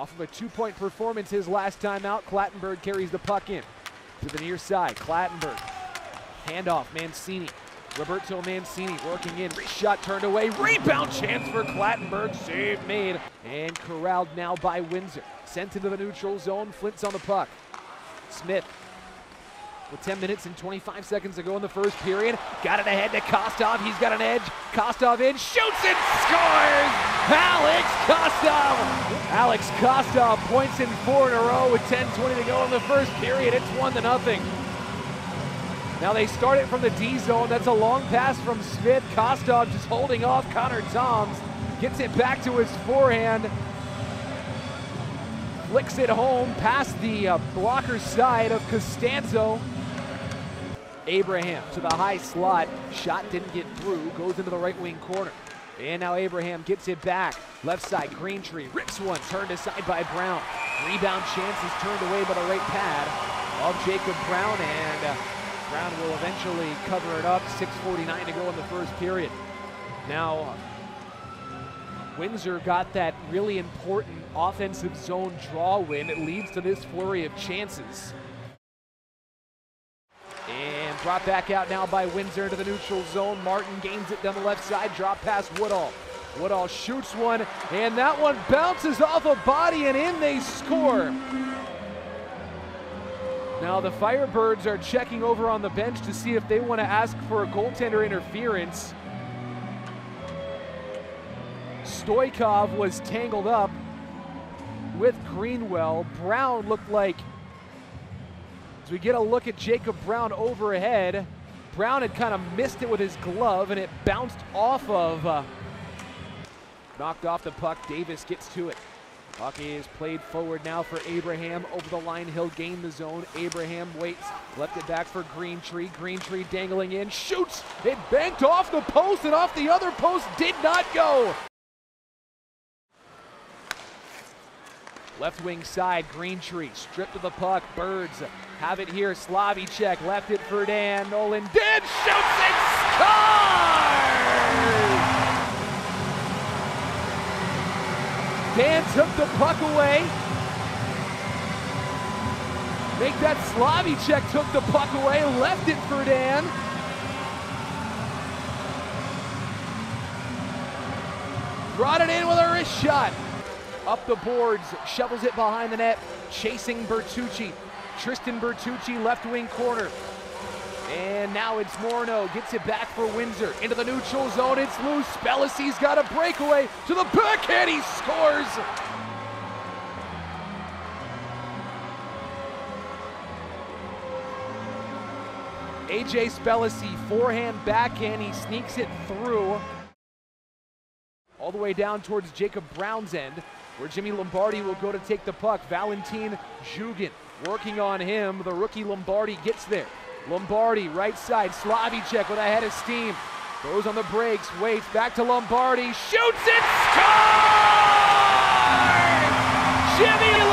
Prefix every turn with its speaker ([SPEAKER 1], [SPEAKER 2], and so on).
[SPEAKER 1] Off of a two-point performance his last time out, Clattenburg carries the puck in to the near side. Clattenburg, handoff, Mancini. Roberto Mancini working in, shot turned away, rebound chance for Clattenburg, save made, and corralled now by Windsor. Sent into the neutral zone, Flint's on the puck. Smith with 10 minutes and 25 seconds to go in the first period. Got it ahead to Kostov. He's got an edge. Kostov in, shoots and scores! Alex Kostov! Alex Kostov points in four in a row with 10-20 to go in the first period. It's one to nothing. Now they start it from the D zone. That's a long pass from Smith. Kostov just holding off Connor Toms. Gets it back to his forehand. Flicks it home past the uh, side of Costanzo. Abraham to the high slot. Shot didn't get through. Goes into the right wing corner. And now Abraham gets it back. Left side, Greentree rips one, turned aside by Brown. Rebound chance is turned away by the right pad of Jacob Brown, and uh, Brown will eventually cover it up. 6.49 to go in the first period. Now, Windsor got that really important offensive zone draw win. It leads to this flurry of chances. And drop back out now by Windsor into the neutral zone. Martin gains it down the left side. Drop past Woodall. Woodall shoots one, and that one bounces off a body, and in they score. Now the Firebirds are checking over on the bench to see if they want to ask for a goaltender interference. Stoikov was tangled up with Greenwell. Brown looked like, we get a look at Jacob Brown overhead, Brown had kind of missed it with his glove and it bounced off of, uh, knocked off the puck. Davis gets to it. Puck is played forward now for Abraham. Over the line, he'll gain the zone. Abraham waits, left it back for Greentree. Greentree dangling in, shoots. It banked off the post and off the other post, did not go. Left wing side, Greentree, stripped of the puck. Birds have it here. Slavicek left it for Dann. Nolan did, shoots and scores! Dann took the puck away. Make that Slavicek took the puck away, left it for Dann. Brought it in with a wrist shot. Up the boards, shovels it behind the net, chasing Bertucci. Tristan Bertucci, left wing corner. And now it's Morneau, gets it back for Windsor. Into the neutral zone, it's loose. Spellacy's got a breakaway to the backhand, he scores! AJ Spellacy, forehand backhand, he sneaks it through. All the way down towards Jacob Brown's end, where Jimmy Lombardi will go to take the puck. Valentin Zhugin working on him. The rookie Lombardi gets there. Lombardi, right side, Slavicek with a head of steam. Goes on the brakes, waits, back to Lombardi, shoots it, scores! Jimmy